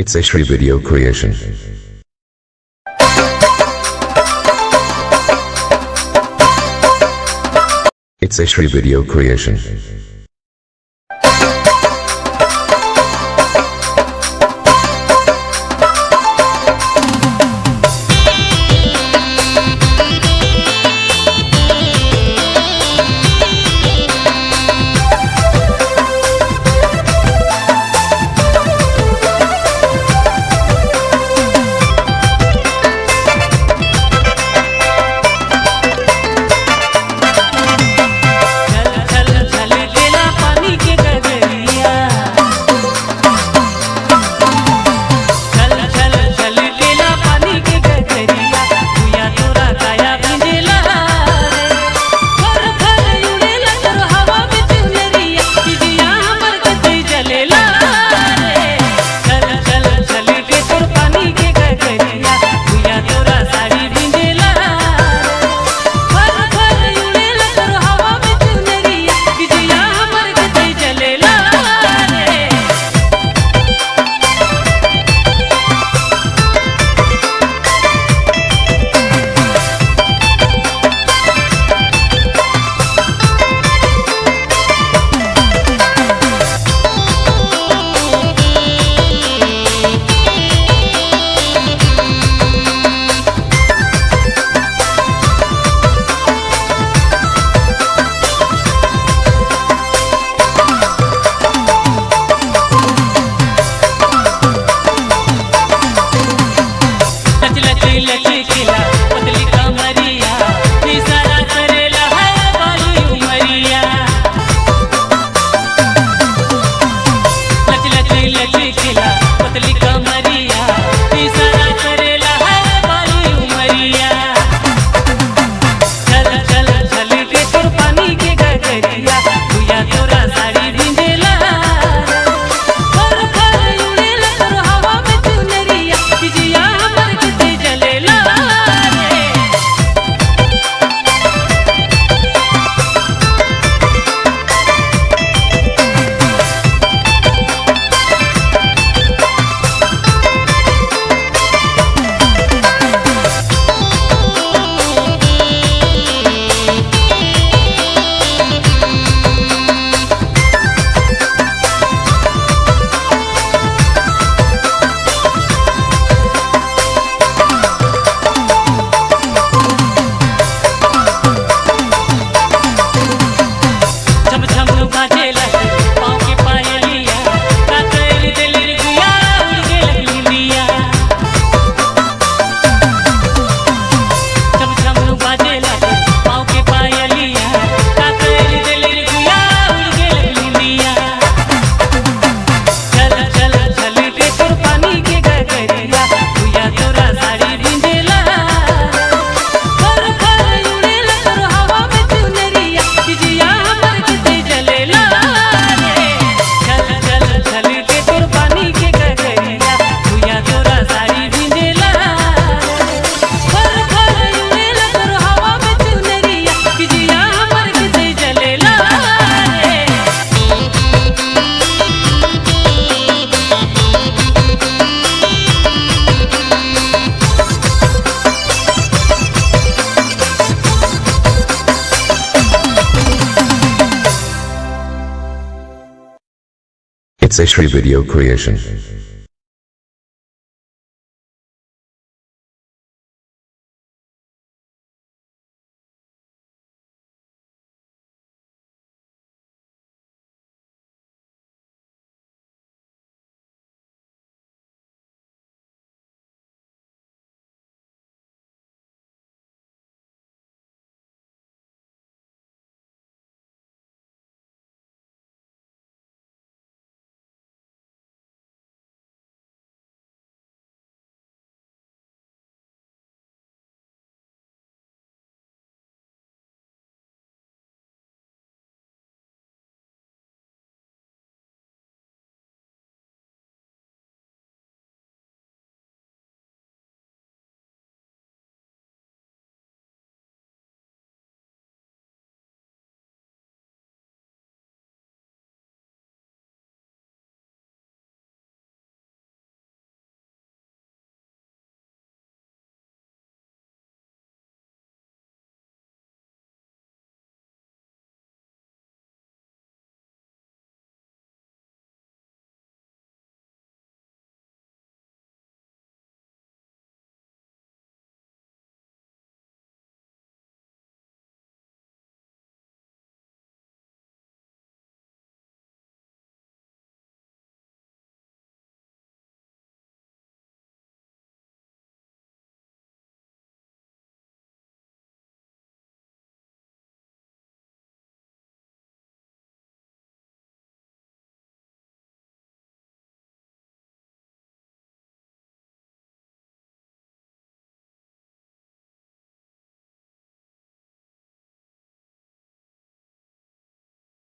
It's a Shri Video Creation. It's a Shri Video Creation. It's a Shri video creation.